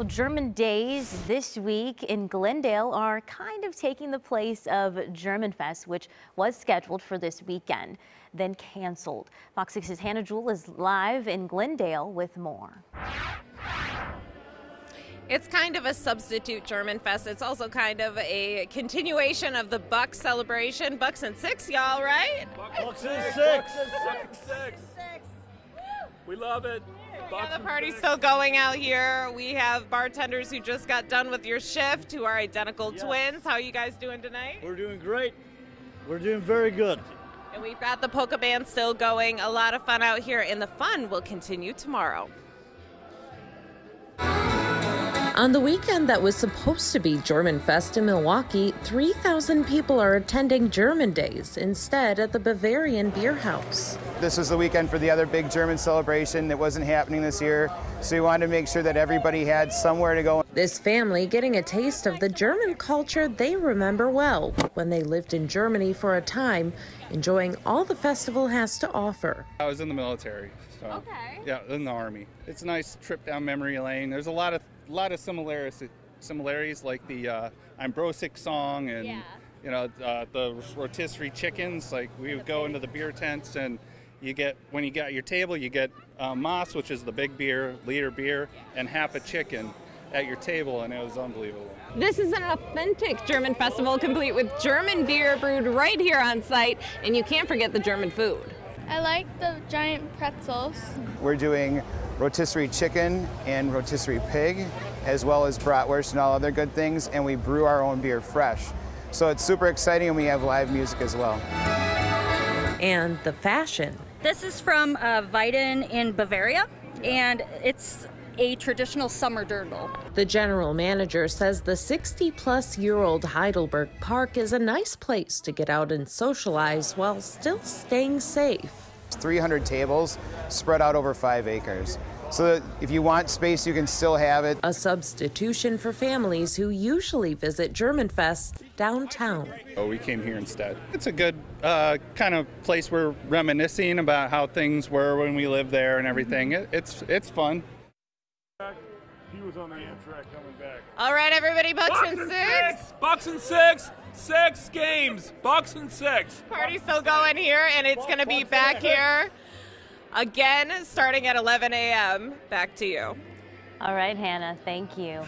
Well, German Days this week in Glendale are kind of taking the place of German Fest, which was scheduled for this weekend, then canceled. Fox 6's Hannah Jewell is live in Glendale with more. It's kind of a substitute German Fest. It's also kind of a continuation of the Buck celebration. Bucks and six, y'all, right? Bucks and six. Bucks and six. We love it. Yeah, the party's still going out here. We have bartenders who just got done with your shift who are identical Yeah. twins. How are you guys doing tonight? We're doing great. We're doing very good. And we've got the polka band still going. A lot of fun out here, and the fun will continue tomorrow. On the weekend that was supposed to be German Fest in Milwaukee, 3,000 people are attending German Days instead at the Bavarian Bierhaus. This was the weekend for the other big German celebration that wasn't happening this year, so we wanted to make sure that everybody had somewhere to go. This family getting a taste of the German culture they remember well when they lived in Germany for a time, enjoying all the festival has to offer. I was in the military. So, Okay. Yeah, in the army. It's a nice trip down memory lane. There's a lot of lot of similarities similarities like the uh, I'm song and Yeah. you know uh, the rotisserie chickens. Like we would go into the beer tents and you get when you got your table you get uh, Maß, which is the big beer, liter beer, and half a chicken at your table, and it was unbelievable. This is an authentic German festival complete with German beer brewed right here on site, and you can't forget the German food. I like the giant pretzels. We're doing rotisserie chicken and rotisserie pig, as well as bratwurst and all other good things, and we brew our own beer fresh. So it's super exciting, and we have live music as well. And the fashion. This is from uh, Weiden in Bavaria, and it's a traditional summer dirndl. The general manager says the 60 plus year old Heidelberg Park is a nice place to get out and socialize while still staying safe. 300 tables spread out over five acres. So that if you want space, you can still have it. A substitution for families who usually visit German Fest downtown. Oh, we came here instead. It's a good uh, kind of place we're reminiscing about how things were when we lived there and everything. It, it's it's fun. He was on the Amtrak coming back. All right, everybody, Bucks and six. Bucks and six. Six games. Bucks and six. Party's still going here, and it's going to be back here again starting at 11 a.m. Back to you. All right, Hannah, thank you.